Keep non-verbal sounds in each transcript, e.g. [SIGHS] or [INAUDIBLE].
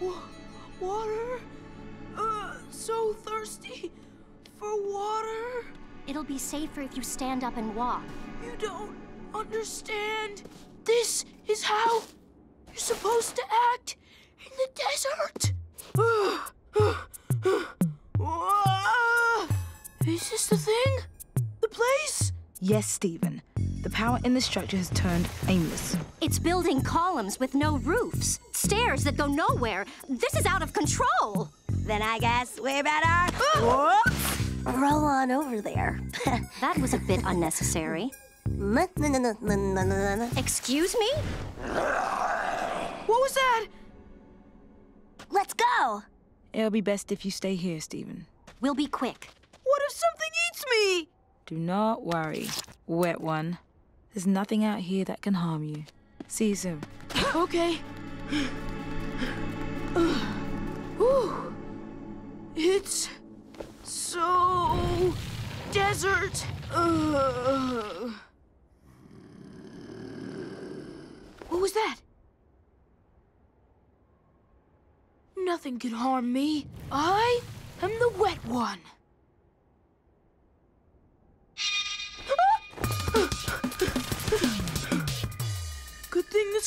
Wa- water? Uh, so thirsty for water. It'll be safer if you stand up and walk. You don't understand. This is how you're supposed to act in the desert. Yes, Steven. The power in the structure has turned aimless. It's building columns with no roofs, stairs that go nowhere. This is out of control. Then I guess we better roll on over there. [LAUGHS] That was a bit unnecessary. Excuse me? What was that? Let's go. It'll be best if you stay here, Steven. We'll be quick. What if something eats me? Do not worry, wet one. There's nothing out here that can harm you. See you soon. [GASPS] Okay. [GASPS] Whew. It's so desert. What was that? Nothing can harm me. I am the wet one.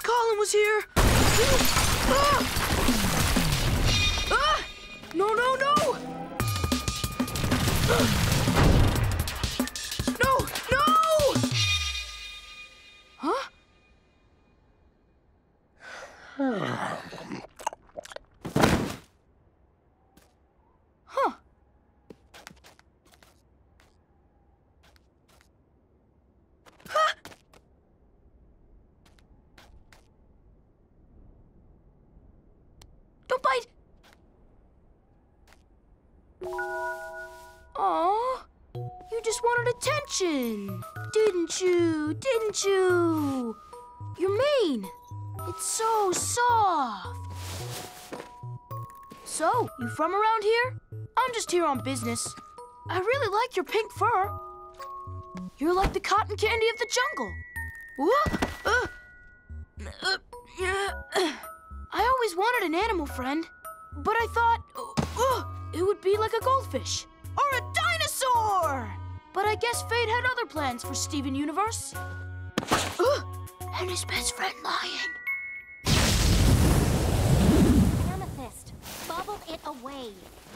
Column was here. Ah! Ah! No, no, no! No, no! Huh? Huh. [SIGHS] Huh? Don't bite! Aw, you just wanted attention, didn't you? Didn't you? You're mean. It's so soft. So, you from around here? I'm just here on business. I really like your pink fur. You're like the cotton candy of the jungle. Uh, uh, uh, wanted an animal friend, but I thought uh, uh, it would be like a goldfish or a dinosaur. But I guess fate had other plans for Steven Universe. Uh, and his best friend Lion. Amethyst, bubble it away.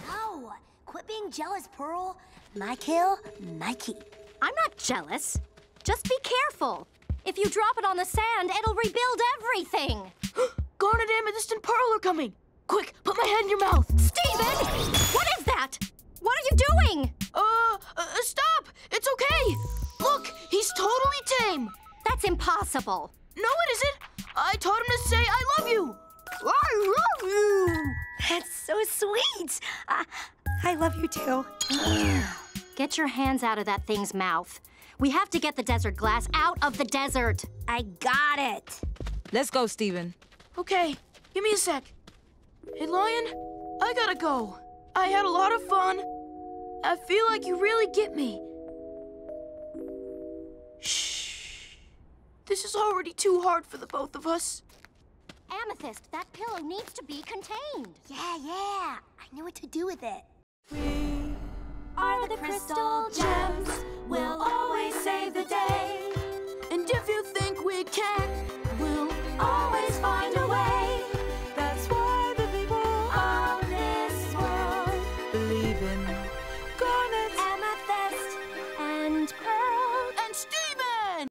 No, quit being jealous, Pearl. My kill, my key. I'm not jealous. Just be careful. If you drop it on the sand, it'll rebuild everything. [GASPS] [GASPS] Garnet, Amethyst, and Pearl are coming. Quick, put my hand in your mouth. Steven! What is that? What are you doing? Uh, uh, stop! It's okay. Look, he's totally tame. That's impossible. No, it isn't. I taught him to say I love you. I love you. That's so sweet. I, I love you too. [GASPS] Get your hands out of that thing's mouth. We have to get the desert glass out of the desert. I got it. Let's go, Steven. Okay, give me a sec. Hey, Lion, I gotta go. I had a lot of fun. I feel like you really get me. Shh. This is already too hard for the both of us. Amethyst, that pillow needs to be contained. Yeah, yeah. I knew what to do with it. We are the crystal gems We'll always save the day.